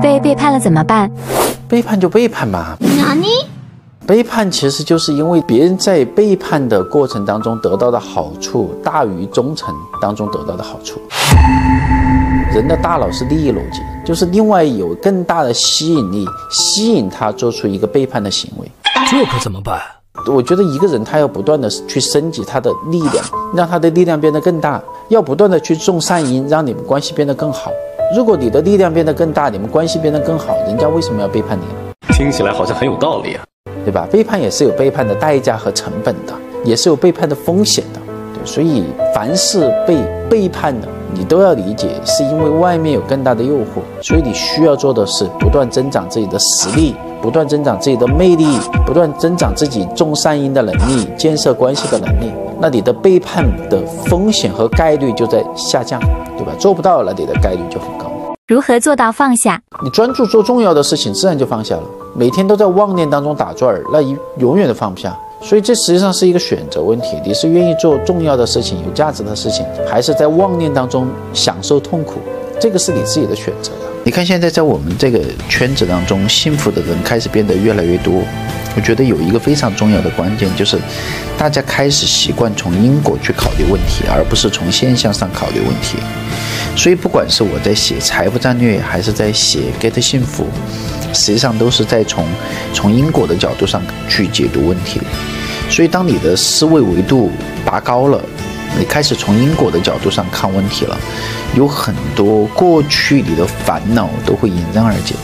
被背叛了怎么办？背叛就背叛嘛。哪里？背叛其实就是因为别人在背叛的过程当中得到的好处大于忠诚当中得到的好处。人的大脑是利益逻辑，就是另外有更大的吸引力，吸引他做出一个背叛的行为。这可怎么办？我觉得一个人他要不断的去升级他的力量，让他的力量变得更大，要不断的去种善因，让你们关系变得更好。如果你的力量变得更大，你们关系变得更好，人家为什么要背叛你？听起来好像很有道理啊，对吧？背叛也是有背叛的代价和成本的，也是有背叛的风险的。对，所以凡是被背叛的，你都要理解，是因为外面有更大的诱惑，所以你需要做的是不断增长自己的实力。不断增长自己的魅力，不断增长自己种善因的能力，建设关系的能力，那你的背叛的风险和概率就在下降，对吧？做不到那，你的概率就很高。如何做到放下？你专注做重要的事情，自然就放下了。每天都在妄念当中打转儿，那永远都放不下。所以这实际上是一个选择问题，你是愿意做重要的事情、有价值的事情，还是在妄念当中享受痛苦？这个是你自己的选择。你看，现在在我们这个圈子当中，幸福的人开始变得越来越多。我觉得有一个非常重要的关键，就是大家开始习惯从因果去考虑问题，而不是从现象上考虑问题。所以，不管是我在写财富战略，还是在写 Get 幸福，实际上都是在从从因果的角度上去解读问题。所以，当你的思维维度拔高了。你开始从因果的角度上看问题了，有很多过去你的烦恼都会迎刃而解。